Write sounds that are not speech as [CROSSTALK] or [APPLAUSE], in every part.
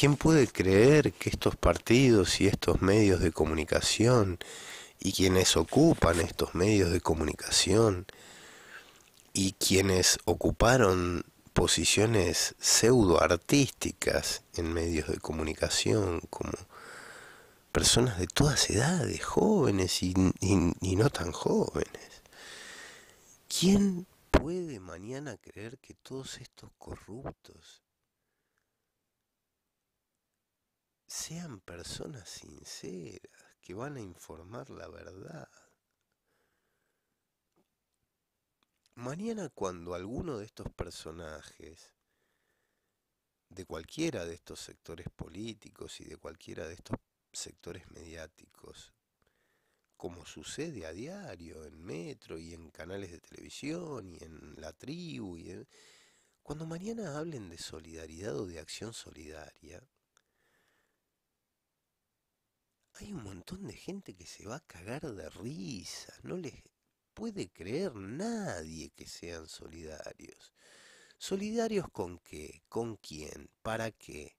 ¿Quién puede creer que estos partidos y estos medios de comunicación y quienes ocupan estos medios de comunicación y quienes ocuparon posiciones pseudo artísticas en medios de comunicación como personas de todas edades, jóvenes y, no tan jóvenes. ¿Quién puede mañana creer que todos estos corruptos sean personas sinceras, que van a informar la verdad? Mañana cuando alguno de estos personajes, de cualquiera de estos sectores políticos y de cualquiera de estos sectores mediáticos, como sucede a diario en Metro y en canales de televisión y en la tribu, cuando mañana hablen de solidaridad o de acción solidaria, hay un montón de gente que se va a cagar de risa, no les puede creer nadie que sean solidarios. ¿Solidarios con qué? ¿Con quién? ¿Para qué?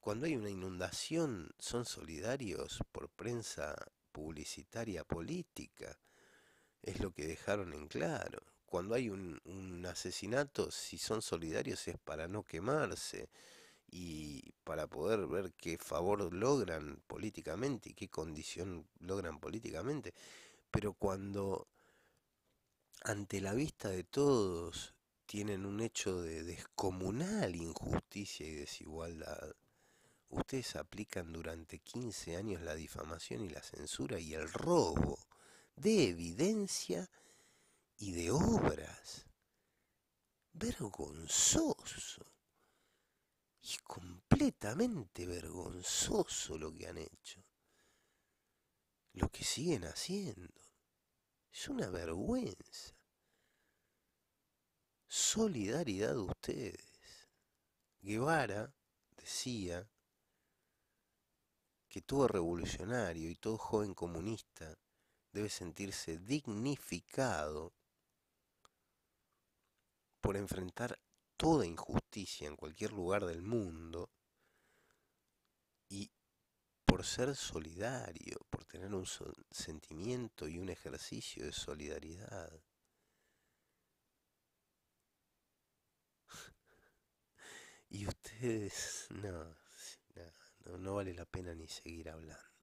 Cuando hay una inundación, son solidarios por prensa publicitaria política. Es lo que dejaron en claro. Cuando hay un, asesinato, si son solidarios es para no quemarse y para poder ver qué favor logran políticamente y qué condición logran políticamente. Pero cuando ante la vista de todos tienen un hecho de descomunal injusticia y desigualdad, ustedes aplican durante 15 años la difamación y la censura y el robo de evidencia y de obras. Vergonzoso. Y completamente vergonzoso lo que han hecho. Lo que siguen haciendo. Es una vergüenza. Solidaridad de ustedes. Guevara decía que todo revolucionario y todo joven comunista debe sentirse dignificado por enfrentar toda injusticia en cualquier lugar del mundo y por ser solidario, por tener un sentimiento y un ejercicio de solidaridad. [LAUGHS] y ustedes, no, no, no vale la pena ni seguir hablando.